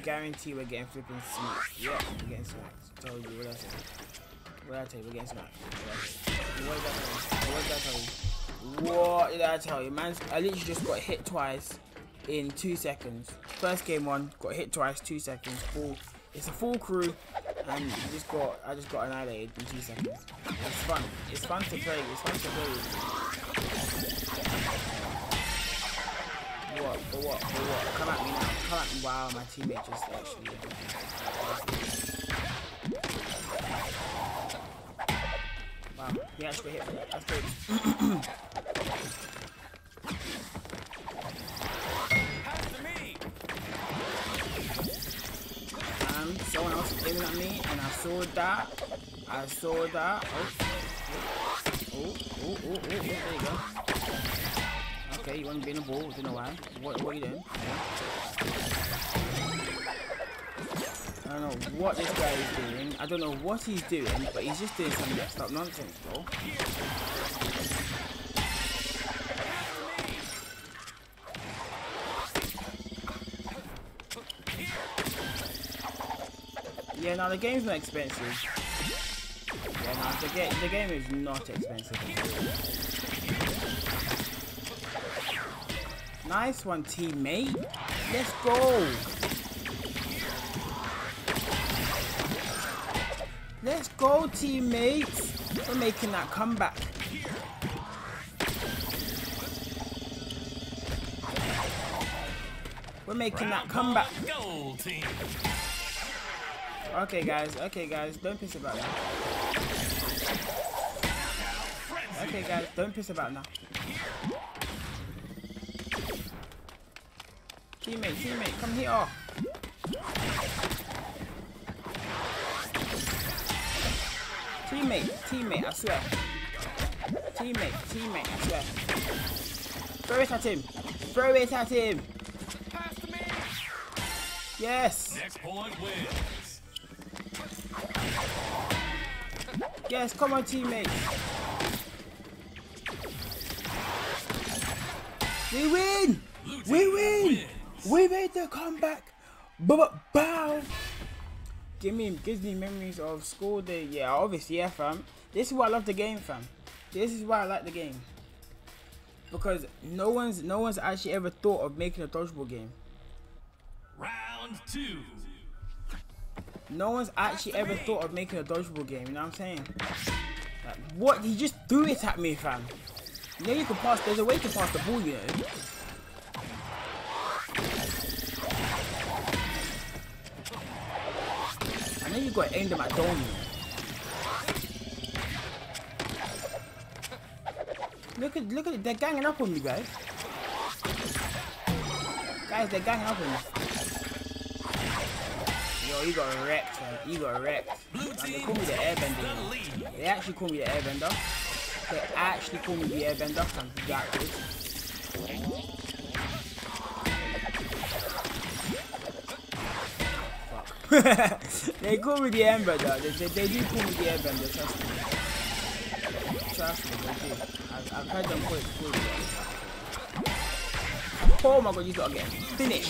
guarantee we're getting flipping smacked. Yeah, we're getting smacked. Told you what I. What did I tell you? We're getting smacked. What did I tell you? What did I tell you? What did I tell you? Man, I literally just got hit twice in two seconds. First game one, got hit twice, two seconds. Full. It's a full crew, and just got I just got annihilated in two seconds. It's fun. It's fun to play. It's fun to play. What? For what? For what? Come at me now. Come at me. Wow, my teammate just actually. Wow, he actually hit me. That's. Um, someone else is aiming at me, and I saw that. I saw that. Oh, oh, oh, oh, oh, oh, there you go. Okay, you want to be in the ball, don't know why. What, what are you doing? I don't know what this guy is doing. I don't know what he's doing, but he's just doing some messed up nonsense, bro. Yeah, now the game's not expensive. Yeah, no, the, ga the game is not expensive. Nice one, teammate. Let's go. Let's go, teammates. We're making that comeback. We're making that comeback. Goal team. Okay, guys. Okay, guys. Don't piss about that. Okay, guys. Don't piss about now. Teammate, teammate, come here. Teammate, teammate, I swear. Teammate, teammate, I swear. Throw it at him. Throw it at him. Pass to me. Yes. Next point wins. Yes, come on, teammate. We win! We win! Wins. We made the comeback! Bow! bow. Give me, gives me memories of school day. Yeah, obviously, yeah, fam. This is why I love the game, fam. This is why I like the game. Because no one's, no one's actually ever thought of making a dodgeball game. Round two. No one's actually ever thought of making a dodgeball game, you know what I'm saying? Like, what? He just threw it at me, fam. You know you can pass, there's a way to pass the ball, you know. You got aimed at my dome, you know. Look at, look at it, they're ganging up on me, guys. Guys, they're ganging up on me. Yo, you got wrecked, man. You got wrecked. Blue Man, they call me the airbender. the you know. lead. They actually call me the airbender. They actually call me the airbender. Blackwood. They call me the airbender. They, they, they do call me the airbender. Trust me. Trust me, they do. I've, heard them call it call. Oh my god, you gotta get finish.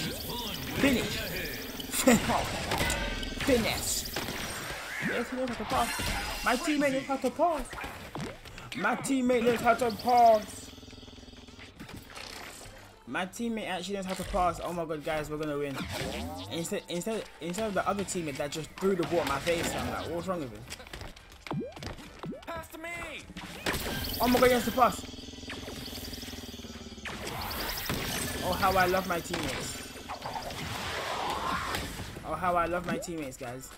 Finish. Finish. Yes, he knows how to pass. My teammate knows how to pass. My teammate knows how to pass. My teammate actually knows how to pass. Oh my god, guys, we're gonna win. Instead, instead, instead of the other teammate that just threw the ball at my face, I'm like, what's wrong with him? Pass to me. Oh my god, he has to pass. Oh, how I love my teammates. Oh, how I love my teammates, guys.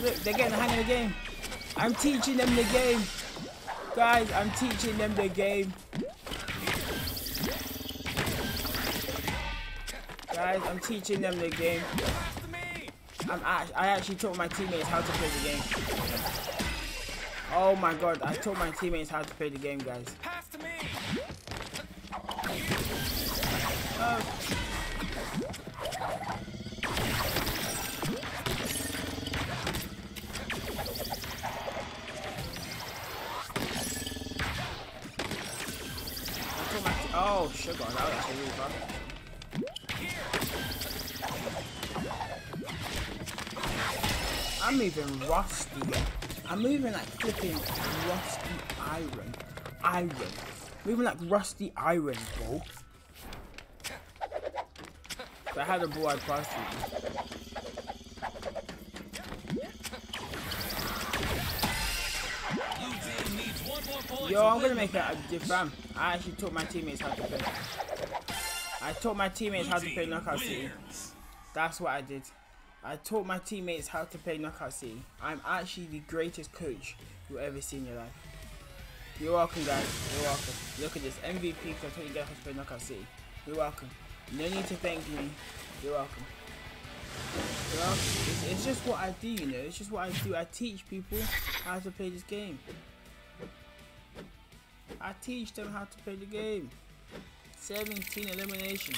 Look, they're getting the hang of the game. I'm teaching them the game. Guys, I'm teaching them the game. Guys, I'm teaching them the game. I'm I actually taught my teammates how to play the game. Oh my god, I taught my teammates how to play the game, guys. Pass to me. Oh. Oh, sugar, that was actually really fun. I'm moving rusty. I'm moving like flipping rusty iron. Iron. Moving like rusty iron, bro. I had a ball, I'd you. Yo, I'm gonna make match. a fam. I actually taught my teammates how to play. I taught my teammates how to play Knockout City. That's what I did. I taught my teammates how to play Knockout City. I'm actually the greatest coach you'll ever see in your life. You're welcome, guys. You're welcome. Look at this MVP because I taught you guys how to play Knockout City. You're welcome. No need to thank me. You're welcome. You're welcome. It's, it's just what I do, you know. It's just what I do. I teach people how to play this game. I teach them how to play the game. 17 elimination.